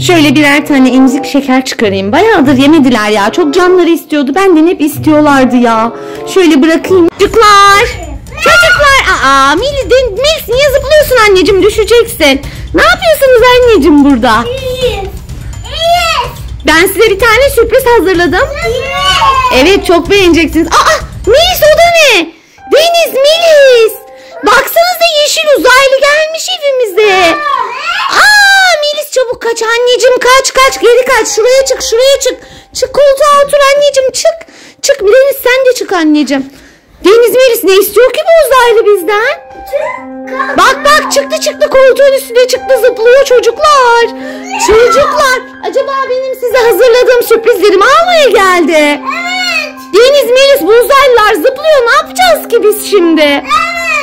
Şöyle birer tane emzik şeker çıkarayım. Bayağıdır yemediler ya. Çok canları istiyordu. Benden hep istiyorlardı ya. Şöyle bırakayım. Çocuklar. Çocuklar. Aa Melis, de- Melis niye zıplıyorsun anneciğim? Düşeceksin. Ne yapıyorsunuz anneciğim burada? İyiyiz. Ben size bir tane sürpriz hazırladım. Evet çok beğeneceksiniz. Aa Melis o da ne? Deniz Melis. Baksanıza yeşil uzaylı gelmiş evimize. Aa kaç anneciğim kaç kaç geri kaç şuraya çık şuraya çık. Çık koltuğa otur anneciğim çık. Çık Deniz sen de çık anneciğim. Deniz Melis ne istiyor ki bu uzaylı bizden? Bak bak çıktı çıktı koltuğun üstüne çıktı zıplıyor çocuklar. Çocuklar acaba benim size hazırladığım sürprizlerimi almaya geldi. Evet. Deniz Melis bu uzaylılar zıplıyor ne yapacağız ki biz şimdi?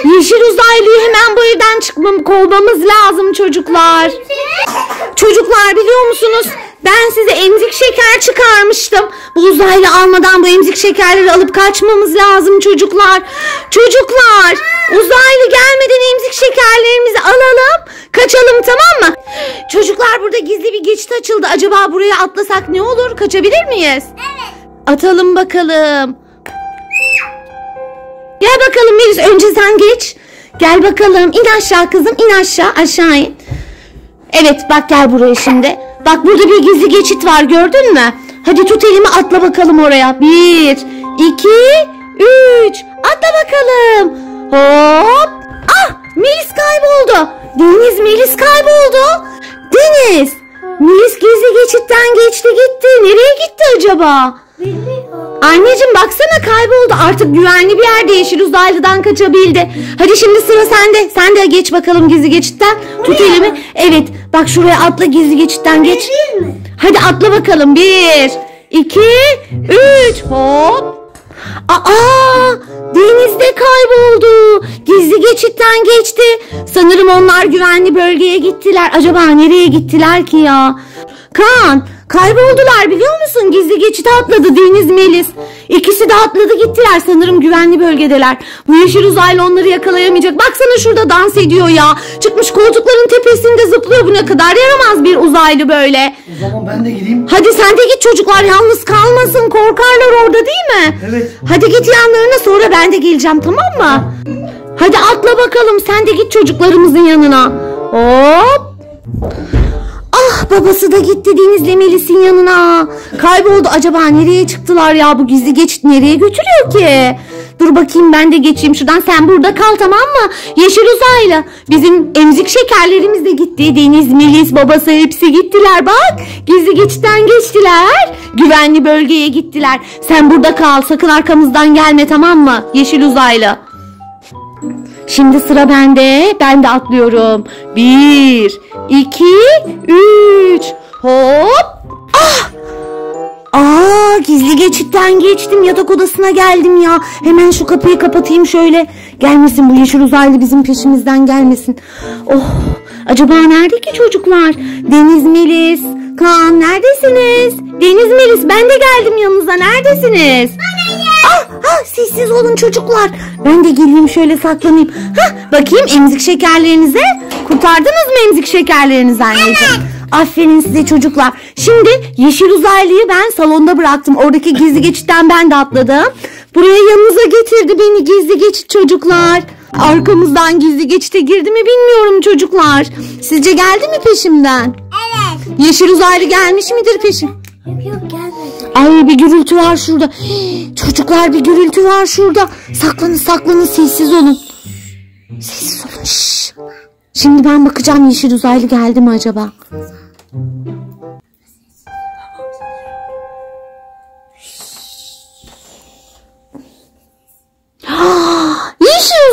Yeşil uzaylıyı hemen bu evden çıkmam kovmamız lazım çocuklar. Çocuklar biliyor musunuz? Ben size emzik şeker çıkarmıştım. Bu uzaylı almadan bu emzik şekerleri alıp kaçmamız lazım çocuklar. Çocuklar uzaylı gelmeden emzik şekerlerimizi alalım. Kaçalım tamam mı? Çocuklar burada gizli bir geçit açıldı. Acaba buraya atlasak ne olur? Kaçabilir miyiz? Evet. Atalım bakalım. Bakalım Melis önce sen geç. Gel bakalım in aşağı kızım in aşağı aşağı in. Evet bak gel buraya şimdi. Bak burada bir gizli geçit var gördün mü? Hadi tut elimi atla bakalım oraya. Bir, iki, üç. Atla bakalım. Hop. Ah Melis kayboldu. Deniz Melis kayboldu. Deniz. Melis gizli geçitten geçti gitti. Nereye gitti acaba? Bilmiyorum. Anneciğim baksana kayboldu. Artık güvenli bir yerde yeşil uzaylıdan kaçabildi. Hadi şimdi sıra sende. Sen de geç bakalım gizli geçitten. Tut Buraya elimi. mı? Evet. Bak şuraya atla gizli geçitten geç. Değil mi? Hadi atla bakalım. Bir, iki, üç. Hop. Aa, denizde kayboldu. Gizli geçitten geçti. Sanırım onlar güvenli bölgeye gittiler. Acaba nereye gittiler ki ya? Kaan, kayboldular biliyor musun? Gizli geçite atladı Deniz Melis. İkisi de atladı gittiler. Sanırım güvenli bölgedeler. Bu yeşil uzaylı onları yakalayamayacak. Baksana şurada dans ediyor ya. Çıkmış koltukların tepesinde zıplıyor. Bu ne kadar yaramaz bir uzaylı böyle. O zaman ben de gideyim. Hadi sen de git çocuklar yalnız kalmasın korkarlar orada değil mi? Evet. Hadi git yanlarına sonra ben de geleceğim tamam mı? Hadi atla bakalım sen de git çocuklarımızın yanına. Hop. Babası da gitti Deniz'le Melis'in yanına. Kayboldu acaba nereye çıktılar ya bu gizli geçit nereye götürüyor ki? Dur bakayım ben de geçeyim şuradan sen burada kal tamam mı? Yeşil uzaylı. Bizim emzik şekerlerimiz de gitti. Deniz, Melis, babası hepsi gittiler bak. Gizli geçitten geçtiler. Güvenli bölgeye gittiler. Sen burada kal sakın arkamızdan gelme tamam mı? Yeşil uzaylı. Şimdi sıra bende. Ben de atlıyorum. Bir, iki, üç. Hop. Ah! Aa, gizli geçitten geçtim. Yatak odasına geldim ya. Hemen şu kapıyı kapatayım şöyle. Gelmesin bu yeşil uzaylı bizim peşimizden gelmesin. Oh, acaba nerede ki çocuklar? Deniz Melis, Kaan neredesiniz? Deniz Melis ben de geldim yanınıza. Neredesiniz? Ah, ah, sessiz olun çocuklar. Ben de geleyim şöyle saklanayım. Hah, bakayım emzik şekerlerinize. Kurtardınız mı emzik şekerlerinizi anneciğim? Aferin size çocuklar. Şimdi yeşil uzaylıyı ben salonda bıraktım. Oradaki gizli geçitten ben de atladım. Buraya yanınıza getirdi beni gizli geçit çocuklar. Arkamızdan gizli geçite girdi mi bilmiyorum çocuklar. Sizce geldi mi peşimden? Evet. Yeşil uzaylı gelmiş midir peşim? Yok yok gelmedi. Ay bir gürültü var şurada. Hii, Çocuklar bir gürültü var şurada. Saklanın saklanın sessiz olun. Sessiz olun. şşş. Şimdi ben bakacağım yeşil uzaylı geldi mi acaba?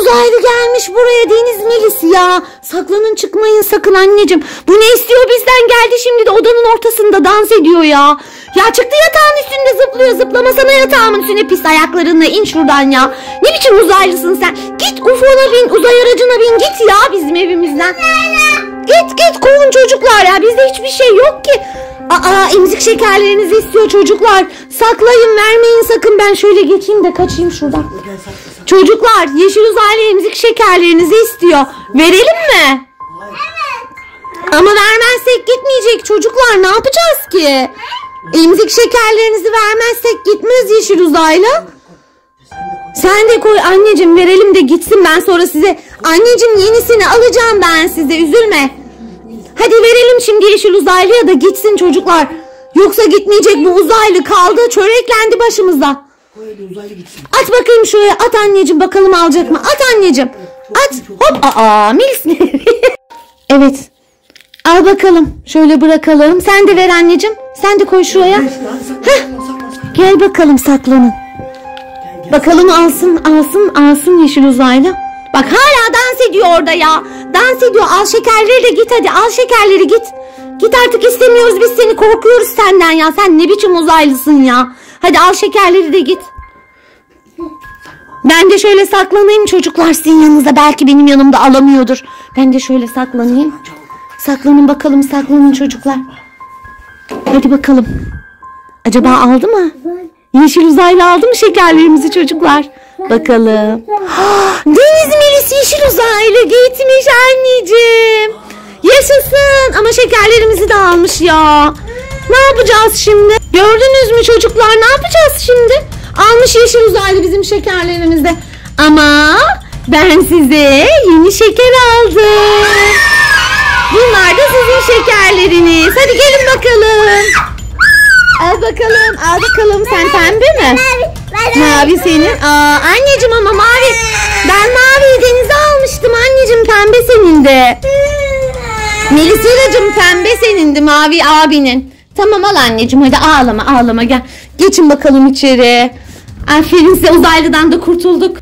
Uzaylı gelmiş buraya Deniz Melis ya. Saklanın çıkmayın sakın anneciğim. Bu ne istiyor bizden geldi şimdi de odanın ortasında dans ediyor ya. Ya çıktı yatağın üstünde zıplıyor zıplamasana yatağımın üstüne pis ayaklarınla in şuradan ya. Ne biçim uzaylısın sen? Git UFO'na bin uzay aracına bin git ya bizim evimizden. Git git kovun çocuklar ya bizde hiçbir şey yok ki. Aa emzik şekerlerinizi istiyor çocuklar. Saklayın vermeyin sakın ben şöyle geçeyim de kaçayım şuradan. Çocuklar yeşil uzaylı emzik şekerlerinizi istiyor. Verelim mi? Ama vermezsek gitmeyecek çocuklar ne yapacağız ki? Emzik şekerlerinizi vermezsek gitmez yeşil uzaylı. Sen de koy anneciğim verelim de gitsin ben sonra size. Anneciğim yenisini alacağım ben size üzülme. Hadi verelim şimdi yeşil uzaylıya da gitsin çocuklar. Yoksa gitmeyecek bu uzaylı kaldı çöreklendi başımıza. Koy hadi uzaylı gitsin. At bakayım şuraya at anneciğim bakalım alacak mı? At anneciğim. At hop aa Melis? Evet. Al bakalım. Şöyle bırakalım. Sen de ver anneciğim. Sen de koy şuraya. Hadi saklan saklan saklan. Gel bakalım saklanın. Gel gel. Bakalım alsın alsın alsın yeşil uzaylı. Bak hala dans ediyor orada ya. Dans ediyor. Al şekerleri de git hadi. Al şekerleri git. Git artık istemiyoruz biz seni. Korkuyoruz senden ya. Sen ne biçim uzaylısın ya. Hadi al şekerleri de git. Ben de şöyle saklanayım çocuklar sizin yanınızda. Belki benim yanımda alamıyordur. Ben de şöyle saklanayım. Saklanın bakalım saklanın çocuklar. Hadi bakalım. Acaba aldı mı? Yeşil uzaylı aldı mı şekerlerimizi çocuklar? Bakalım. Deniz Melis yeşil uzaylı gitmiş anneciğim. Yaşasın ama şekerlerimizi de almış ya. Ne yapacağız şimdi? Gördünüz mü çocuklar ne yapacağız şimdi? Almış yeşil uzaylı bizim şekerlerimizi. Ama ben size yeni şeker aldım. Bunlar da sizin şekerleriniz. Hadi gelin bakalım. Al bakalım, al bakalım. Sen pembe mi? Mavi senin. Aa, anneciğim ama mavi. Ben maviyi denize almıştım anneciğim. Pembe senin de. Melisa'cığım pembe senindi. Mavi abinin. Tamam al anneciğim hadi ağlama ağlama gel. Geçin bakalım içeri. Aferin size uzaylıdan da kurtulduk.